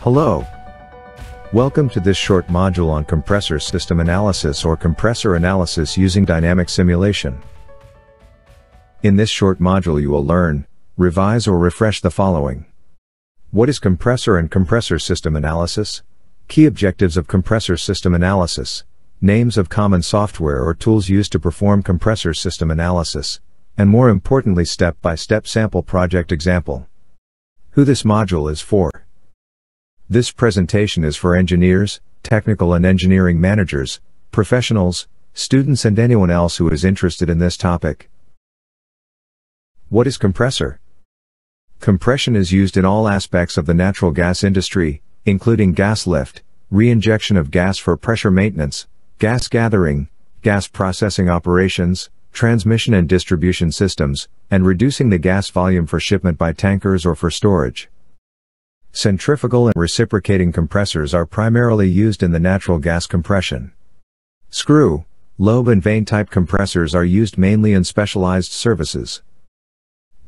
Hello. Welcome to this short module on compressor system analysis or compressor analysis using dynamic simulation. In this short module you will learn, revise or refresh the following. What is compressor and compressor system analysis? Key objectives of compressor system analysis. Names of common software or tools used to perform compressor system analysis. And more importantly step-by-step sample project example. Who this module is for. This presentation is for engineers, technical and engineering managers, professionals, students and anyone else who is interested in this topic. What is compressor? Compression is used in all aspects of the natural gas industry, including gas lift, reinjection of gas for pressure maintenance, gas gathering, gas processing operations, transmission and distribution systems, and reducing the gas volume for shipment by tankers or for storage. Centrifugal and reciprocating compressors are primarily used in the natural gas compression. Screw, lobe and vane type compressors are used mainly in specialized services.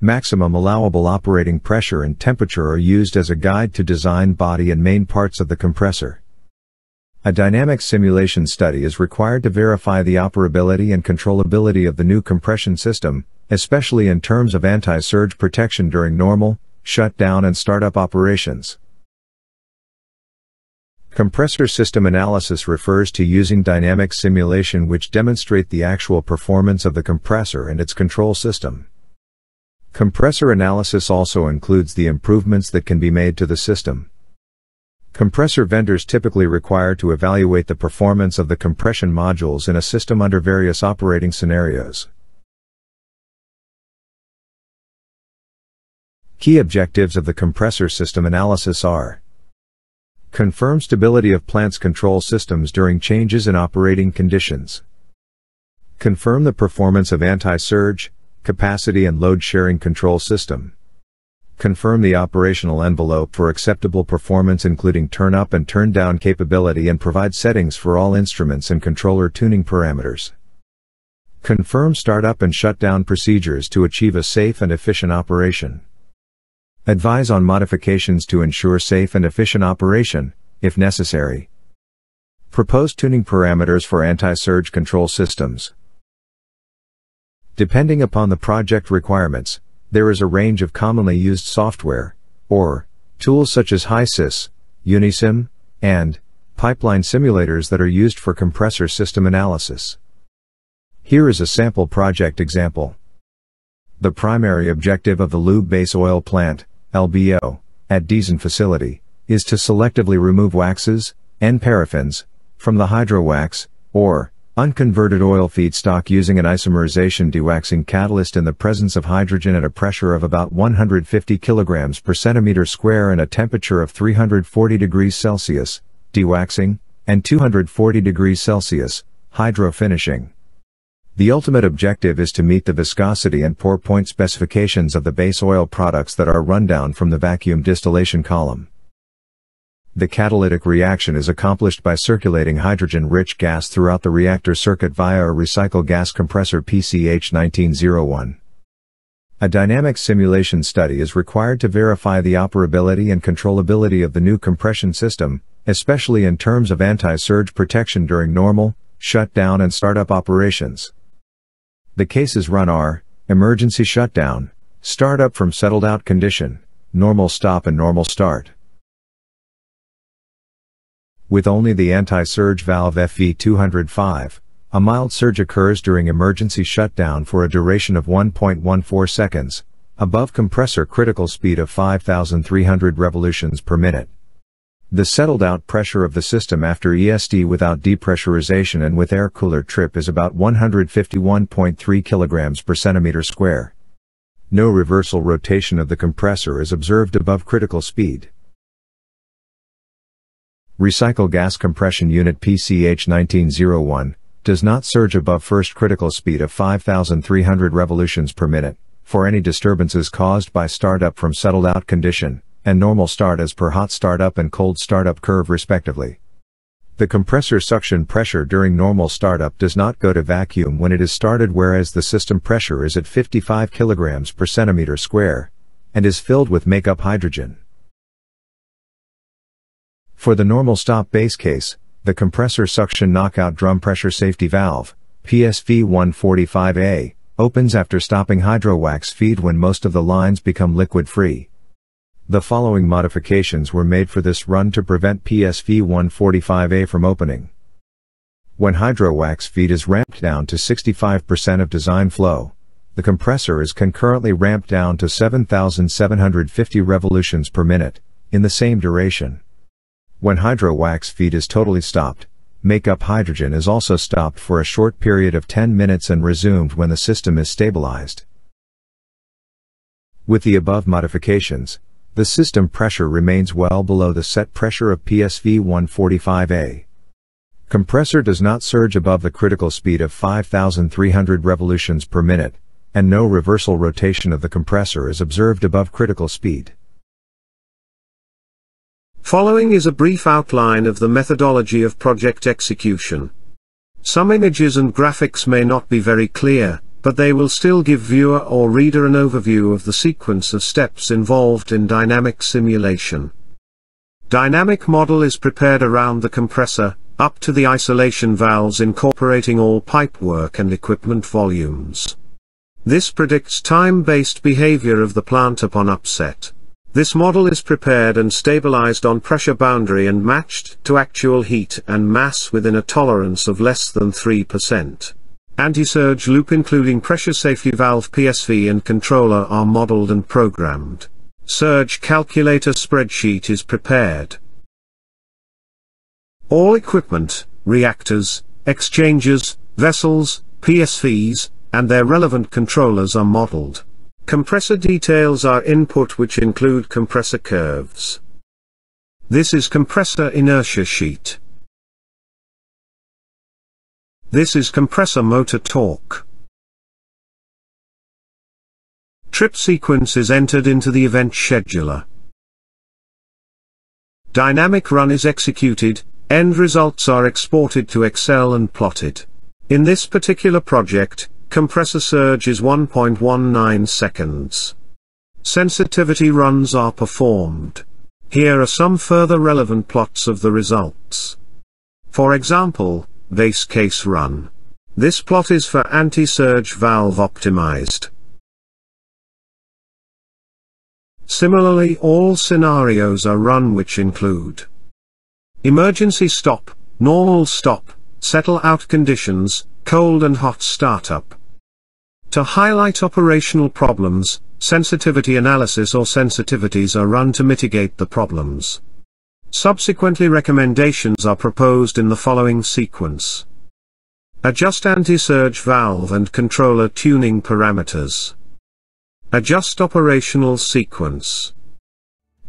Maximum allowable operating pressure and temperature are used as a guide to design body and main parts of the compressor. A dynamic simulation study is required to verify the operability and controllability of the new compression system, especially in terms of anti-surge protection during normal, shutdown and startup operations. Compressor system analysis refers to using dynamic simulation which demonstrate the actual performance of the compressor and its control system. Compressor analysis also includes the improvements that can be made to the system. Compressor vendors typically require to evaluate the performance of the compression modules in a system under various operating scenarios. Key objectives of the compressor system analysis are Confirm stability of plant's control systems during changes in operating conditions. Confirm the performance of anti-surge, capacity and load sharing control system. Confirm the operational envelope for acceptable performance including turn up and turn down capability and provide settings for all instruments and controller tuning parameters. Confirm startup and shutdown procedures to achieve a safe and efficient operation. Advise on modifications to ensure safe and efficient operation, if necessary. Propose tuning parameters for anti-surge control systems. Depending upon the project requirements, there is a range of commonly used software, or tools such as HYSYS, Unisim, and pipeline simulators that are used for compressor system analysis. Here is a sample project example. The primary objective of the lube base oil plant LBO, at Diezen facility, is to selectively remove waxes, and paraffins, from the hydrowax, or, unconverted oil feedstock using an isomerization dewaxing catalyst in the presence of hydrogen at a pressure of about 150 kg per centimeter square and a temperature of 340 degrees Celsius, dewaxing, and 240 degrees Celsius, hydrofinishing. The ultimate objective is to meet the viscosity and pour point specifications of the base oil products that are run down from the vacuum distillation column. The catalytic reaction is accomplished by circulating hydrogen-rich gas throughout the reactor circuit via a recycle gas compressor PCH 1901. A dynamic simulation study is required to verify the operability and controllability of the new compression system, especially in terms of anti-surge protection during normal, shutdown and startup operations. The cases run are, emergency shutdown, startup from settled out condition, normal stop and normal start. With only the anti-surge valve FV205, a mild surge occurs during emergency shutdown for a duration of 1.14 seconds, above compressor critical speed of 5300 revolutions per minute. The settled out pressure of the system after ESD without depressurization and with air cooler trip is about 151.3 kilograms per centimeter square. No reversal rotation of the compressor is observed above critical speed. Recycle gas compression unit PCH 1901 does not surge above first critical speed of 5300 revolutions per minute for any disturbances caused by startup from settled out condition and normal start as per hot startup and cold startup curve respectively. The compressor suction pressure during normal startup does not go to vacuum when it is started whereas the system pressure is at 55 kg per centimeter square and is filled with makeup hydrogen. For the normal stop base case, the compressor suction knockout drum pressure safety valve, PSV 145A, opens after stopping hydrowax feed when most of the lines become liquid free. The following modifications were made for this run to prevent PSV 145A from opening. When hydrowax feed is ramped down to 65% of design flow, the compressor is concurrently ramped down to 7,750 revolutions per minute, in the same duration. When hydrowax feed is totally stopped, makeup hydrogen is also stopped for a short period of 10 minutes and resumed when the system is stabilized. With the above modifications, the system pressure remains well below the set pressure of PSV 145A. Compressor does not surge above the critical speed of 5,300 revolutions per minute, and no reversal rotation of the compressor is observed above critical speed. Following is a brief outline of the methodology of project execution. Some images and graphics may not be very clear, but they will still give viewer or reader an overview of the sequence of steps involved in dynamic simulation. Dynamic model is prepared around the compressor, up to the isolation valves incorporating all pipework and equipment volumes. This predicts time-based behavior of the plant upon upset. This model is prepared and stabilized on pressure boundary and matched to actual heat and mass within a tolerance of less than 3%. Anti-surge loop including pressure safety valve PSV and controller are modeled and programmed. Surge calculator spreadsheet is prepared. All equipment, reactors, exchangers, vessels, PSVs, and their relevant controllers are modeled. Compressor details are input which include compressor curves. This is compressor inertia sheet. This is compressor motor torque. Trip sequence is entered into the event scheduler. Dynamic run is executed, end results are exported to Excel and plotted. In this particular project, compressor surge is 1.19 seconds. Sensitivity runs are performed. Here are some further relevant plots of the results. For example, base case run. This plot is for anti-surge valve optimized. Similarly all scenarios are run which include emergency stop, normal stop, settle out conditions, cold and hot startup. To highlight operational problems, sensitivity analysis or sensitivities are run to mitigate the problems. Subsequently recommendations are proposed in the following sequence. Adjust anti-surge valve and controller tuning parameters. Adjust operational sequence.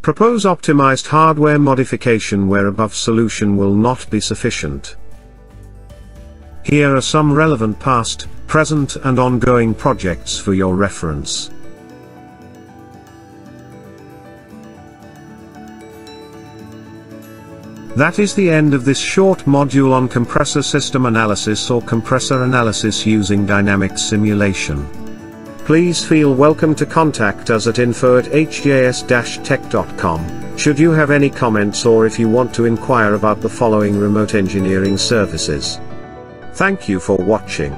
Propose optimized hardware modification where above solution will not be sufficient. Here are some relevant past, present and ongoing projects for your reference. That is the end of this short module on compressor system analysis or compressor analysis using dynamic simulation. Please feel welcome to contact us at info at hjs-tech.com, should you have any comments or if you want to inquire about the following remote engineering services. Thank you for watching.